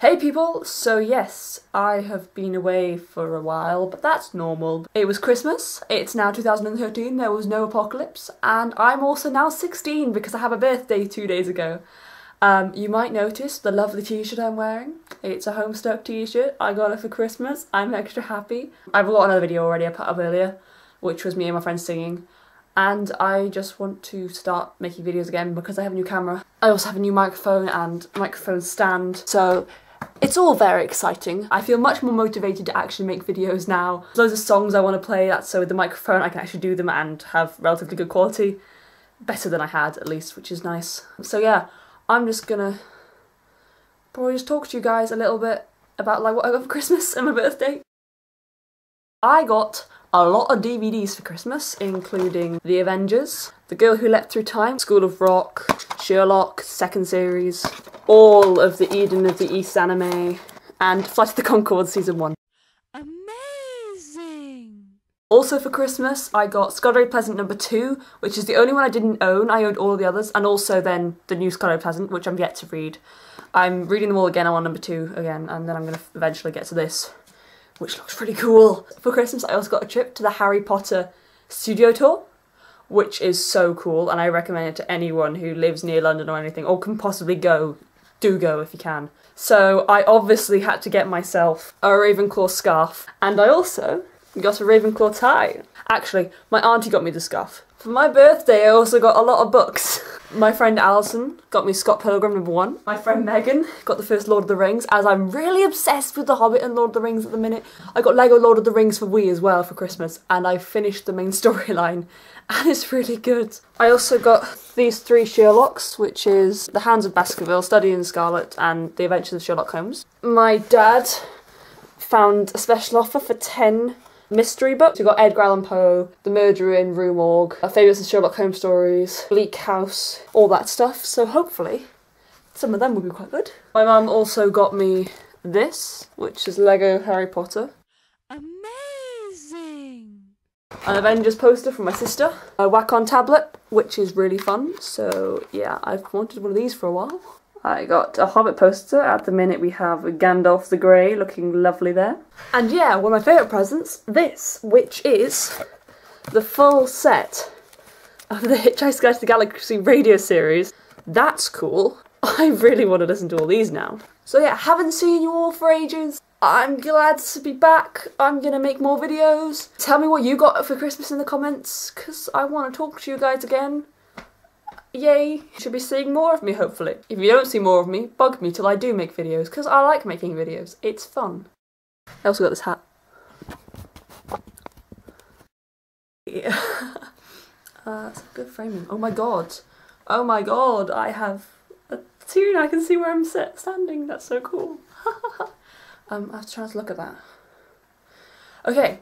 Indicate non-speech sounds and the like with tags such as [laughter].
Hey people! So yes, I have been away for a while, but that's normal. It was Christmas, it's now 2013, there was no apocalypse, and I'm also now 16 because I have a birthday two days ago. Um, you might notice the lovely t-shirt I'm wearing. It's a Homestuck t-shirt, I got it for Christmas, I'm extra happy. I've got another video already I put up earlier, which was me and my friends singing and I just want to start making videos again because I have a new camera. I also have a new microphone and microphone stand, so it's all very exciting. I feel much more motivated to actually make videos now. There's loads of songs I want to play, that's so with the microphone I can actually do them and have relatively good quality. Better than I had, at least, which is nice. So yeah, I'm just gonna probably just talk to you guys a little bit about like what I got for Christmas [laughs] and my birthday. I got a lot of DVDs for Christmas, including The Avengers, The Girl Who Leapt Through Time, School of Rock, Sherlock, second series, all of the Eden of the East anime, and Flight of the Conchords season 1. Amazing! Also for Christmas, I got Skulduggery Pleasant number 2, which is the only one I didn't own. I owned all the others, and also then the new Skulduggery Pleasant, which I'm yet to read. I'm reading them all again, I'm on number 2 again, and then I'm going to eventually get to this which looks really cool. For Christmas, I also got a trip to the Harry Potter studio tour, which is so cool, and I recommend it to anyone who lives near London or anything, or can possibly go. Do go if you can. So I obviously had to get myself a Ravenclaw scarf, and I also got a Ravenclaw tie. Actually, my auntie got me the scarf. For my birthday, I also got a lot of books. My friend Alison got me Scott Pilgrim number one. My friend Megan got the first Lord of the Rings, as I'm really obsessed with The Hobbit and Lord of the Rings at the minute. I got Lego Lord of the Rings for Wii as well for Christmas, and I finished the main [laughs] storyline, and it's really good. I also got these three Sherlocks, which is The Hounds of Baskerville, Study in Scarlet, and The Adventures of Sherlock Holmes. My dad found a special offer for 10 mystery books. We've got Edgar Allan Poe, The Murderer in Rue Morgue, A Famous Sherlock Holmes stories, Bleak House, all that stuff. So hopefully some of them will be quite good. My mum also got me this, which is Lego Harry Potter. Amazing! An Avengers poster from my sister. A Wacom tablet, which is really fun. So yeah, I've wanted one of these for a while. I got a Hobbit poster. At the minute, we have Gandalf the Grey looking lovely there. And yeah, one of my favourite presents, this, which is the full set of the Hitchhiker's Guide to the Galaxy radio series. That's cool. [laughs] I really want to listen to all these now. So yeah, haven't seen you all for ages. I'm glad to be back. I'm gonna make more videos. Tell me what you got for Christmas in the comments, because I want to talk to you guys again. Yay! You should be seeing more of me, hopefully. If you don't see more of me, bug me till I do make videos, because I like making videos. It's fun. I also got this hat. Yeah. [laughs] uh, it's good framing. Oh my god. Oh my god, I have a tune. I can see where I'm set, standing. That's so cool. [laughs] um, I have to try to look at that. Okay,